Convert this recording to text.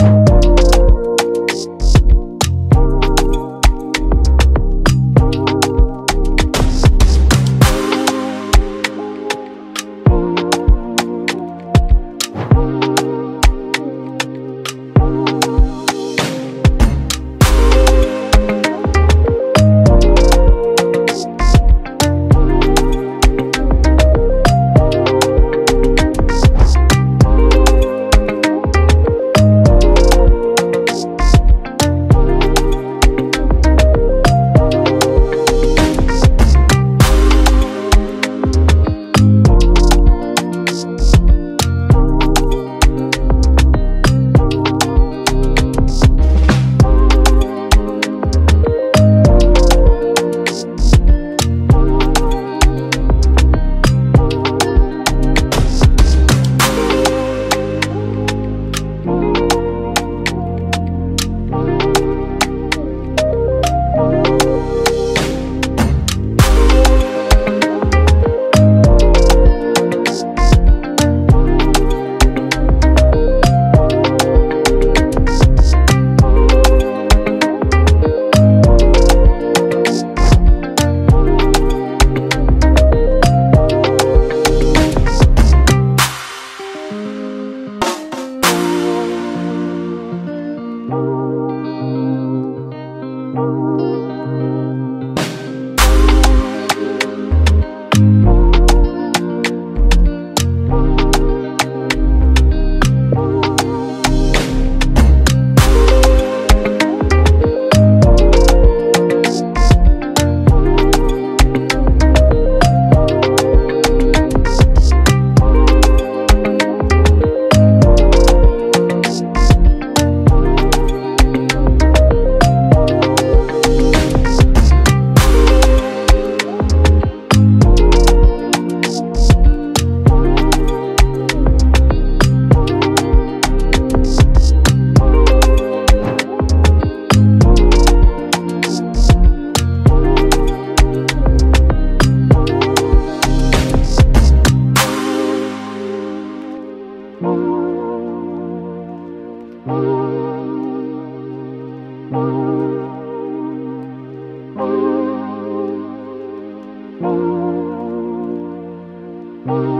Thank Thank you.